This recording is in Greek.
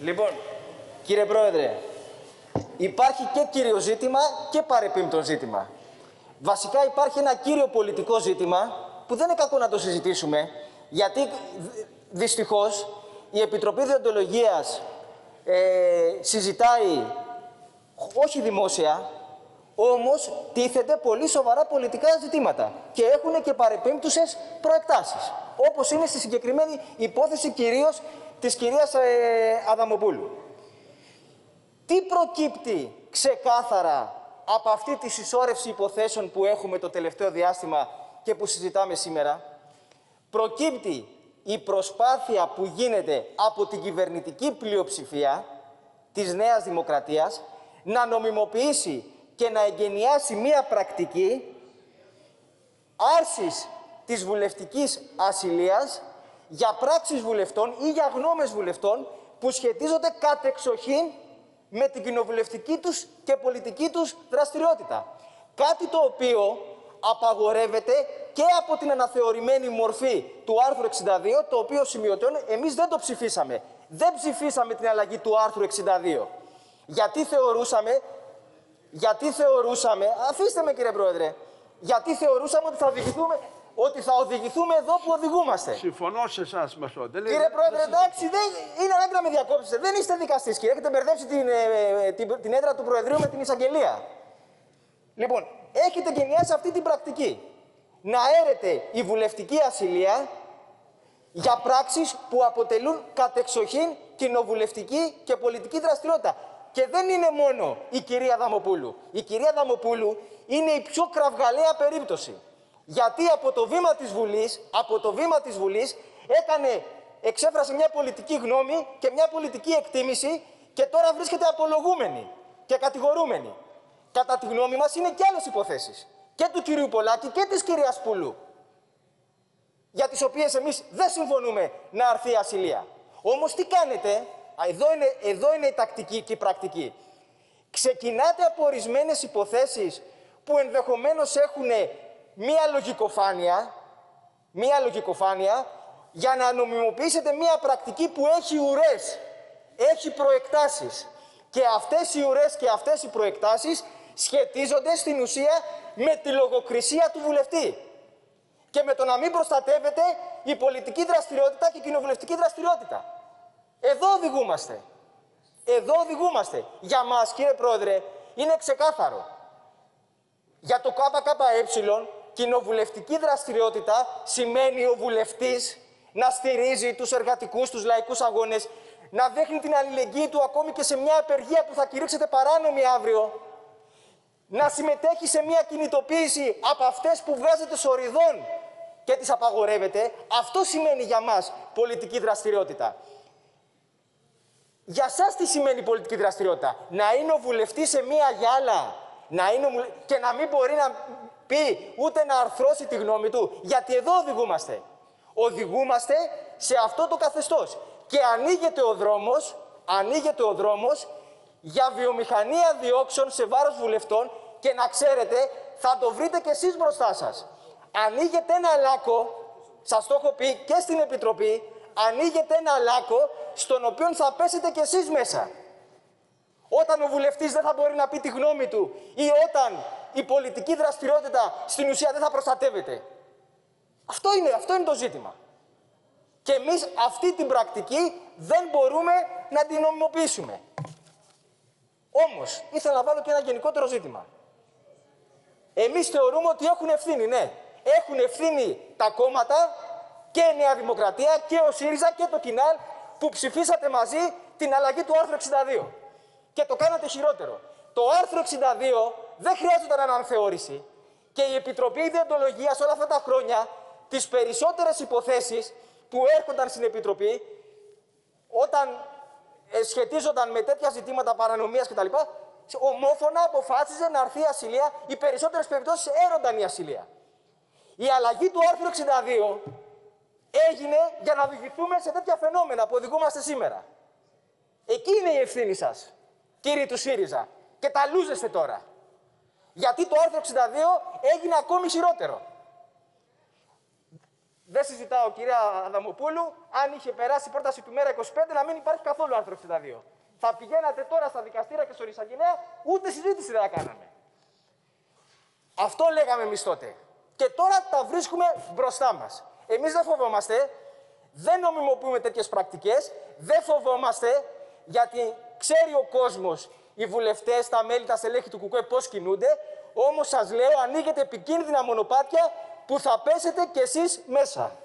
Λοιπόν, κύριε Πρόεδρε, υπάρχει και κύριο ζήτημα και παρεπίμπτον ζήτημα. Βασικά υπάρχει ένα κύριο πολιτικό ζήτημα που δεν είναι κακό να το συζητήσουμε, γιατί δυστυχώς η Επιτροπή Διοντολογίας ε, συζητάει όχι δημόσια, όμως τίθεται πολύ σοβαρά πολιτικά ζητήματα και έχουν και παρεπίμπτουσες προεκτάσεις, όπως είναι στη συγκεκριμένη υπόθεση κυρίως της κυρίας ε, Αδαμοπούλου. Τι προκύπτει ξεκάθαρα από αυτή τη συσσόρευση υποθέσεων που έχουμε το τελευταίο διάστημα και που συζητάμε σήμερα; Προκύπτει η προσπάθεια που γίνεται από την κυβερνητική πλειοψηφία της Νέας Δημοκρατίας να νομιμοποιήσει και να εγκαινιάσει μία πρακτική άρσης της βουλευτικής ασυλίας για πράξεις βουλευτών ή για γνώμες βουλευτών που σχετίζονται κατεξοχήν με την κοινοβουλευτική τους και πολιτική τους δραστηριότητα. Κάτι το οποίο απαγορεύεται και από την αναθεωρημένη μορφή του άρθρου 62, το οποίο σημειωτέων εμείς δεν το ψηφίσαμε. Δεν ψηφίσαμε την αλλαγή του άρθρου 62. Γιατί θεωρούσαμε, γιατί θεωρούσαμε, αφήστε με κύριε Πρόεδρε, γιατί θεωρούσαμε ότι θα οδηγηθούμε, ότι θα οδηγηθούμε εδώ που οδηγούμαστε. Συμφωνώ σε εσάς, Μεσό. Κύριε Πρόεδρε, εντάξει, δεν... είναι ανάγκη να με διακόψετε. Δεν είστε δικαστής, κύριε. Έχετε μπερδέψει την, ε, ε, την, την έδρα του Προεδρείου με την εισαγγελία. Λοιπόν, έχετε γενιάσει αυτή την πρακτική. Να έρεται η βουλευτική ασυλία για πράξεις που αποτελούν κατεξοχήν κοινοβουλευτική και πολιτική δραστηριότητα. Και δεν είναι μόνο η κυρία Δαμοπούλου. Η κυρία Δαμοπούλου είναι η πιο κραυγαλαία περίπτωση. Γιατί από το βήμα της Βουλής, από το βήμα της Βουλής έκανε, εξέφρασε μια πολιτική γνώμη και μια πολιτική εκτίμηση και τώρα βρίσκεται απολογούμενη και κατηγορούμενη. Κατά τη γνώμη μας είναι και άλλες υποθέσεις. Και του κυρίου Πολάκη και της κυρίας Πουλού. Για τις οποίες εμείς δεν συμφωνούμε να αρθεί η ασυλία. Όμως τι κάνετε, εδώ είναι, εδώ είναι η τακτική και η πρακτική. Ξεκινάτε από ορισμένες υποθέσεις που ενδεχομένως έχουν μία λογικοφάνεια, μία λογικοφάνεια για να νομιμοποιήσετε μία πρακτική που έχει ουρές, έχει προεκτάσεις. Και αυτές οι ουρές και αυτές οι προεκτάσεις σχετίζονται στην ουσία με τη λογοκρισία του βουλευτή και με το να μην προστατεύεται η πολιτική δραστηριότητα και η κοινοβουλευτική δραστηριότητα. Εδώ οδηγούμαστε. Εδώ οδηγούμαστε. Για μας, κύριε Πρόεδρε, είναι ξεκάθαρο. Για το ΚΚΕ, κοινοβουλευτική δραστηριότητα σημαίνει ο βουλευτής να στηρίζει τους εργατικούς, τους λαϊκούς αγώνες, να δείχνει την αλληλεγγύη του ακόμη και σε μια απεργία που θα κηρύξετε παράνομη αύριο, να συμμετέχει σε μια κινητοποίηση από αυτές που βγάζετε σοριδών και τις απαγορεύετε, αυτό σημαίνει για μας πολιτική δραστηριότητα. Για σας τι σημαίνει πολιτική δραστηριότητα; Να είναι ο βουλευτής σε μια γυάλα να είναι, και να μην μπορεί να πει ούτε να αρθρώσει τη γνώμη του. Γιατί εδώ οδηγούμαστε. Οδηγούμαστε σε αυτό το καθεστώς. Και ανοίγεται ο δρόμος, ανοίγεται ο δρόμος για βιομηχανία διώξεων σε βάρος βουλευτών και να ξέρετε θα το βρείτε κι εσείς μπροστά σας. Ανοίγεται ένα λάκκο, σας το έχω πει και στην Επιτροπή, ανοίγεται ένα λάκκο στον οποίο θα πέσετε κι εσείς μέσα. Όταν ο βουλευτής δεν θα μπορεί να πει τη γνώμη του ή όταν η πολιτική δραστηριότητα στην ουσία δεν θα προστατεύεται. Αυτό είναι, αυτό είναι το ζήτημα. Και εμείς αυτή την πρακτική δεν μπορούμε να την νομιμοποιήσουμε. Όμως, ήθελα να βάλω και ένα γενικότερο ζήτημα. Εμείς θεωρούμε ότι έχουν ευθύνη, ναι. Έχουν ευθύνη τα κόμματα και η Νέα Δημοκρατία και ο ΣΥΡΙΖΑ και το ΚΙΝΑΛ που ψηφίσατε μαζί την αλλαγή του άρθρου 62. Και το κάνατε χειρότερο. Το άρθρο 62 δεν χρειάζονταν αναθεώρηση και η Επιτροπή Ιδεοντολογίας όλα αυτά τα χρόνια τις περισσότερες υποθέσεις που έρχονταν στην Επιτροπή όταν ε, σχετίζονταν με τέτοια ζητήματα παρανομίας κτλ. Ομόφωνα αποφάσιζε να έρθει η ασυλία, οι περισσότερες περιπτώσεις έρονταν η ασυλία. Η αλλαγή του άρθρου 62 έγινε για να οδηγηθούμε σε τέτοια φαινόμενα που οδηγούμαστε σήμερα. Εκεί είναι η ευθύνη σας, κύριοι του ΣΥΡΙΖΑ. Και τα λούζεστε τώρα. Γιατί το άρθρο 62 έγινε ακόμη χειρότερο. Δεν συζητάω, κυρία Αδαμοπούλου, αν είχε περάσει η πρόταση του ΜΕΡΑ 25 να μην υπάρχει καθόλου άρθρο 62. Θα πηγαίνατε τώρα στα δικαστήρια και στον εισαγγελέα, ούτε συζήτηση δεν θα κάναμε. Αυτό λέγαμε εμείς τότε. Και τώρα τα βρίσκουμε μπροστά μας. Εμείς δεν φοβόμαστε, δεν νομιμοποιούμε τέτοιες πρακτικές, δεν φοβόμαστε, γιατί ξέρει ο κόσμος, οι βουλευτές, τα μέλη, τα στελέχη του ΚΚΕ πώς κινούνται. Όμως σας λέω, ανοίγετε επικίνδυνα μονοπάτια που θα πέσετε κι εσείς μέσα.